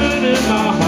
in my heart.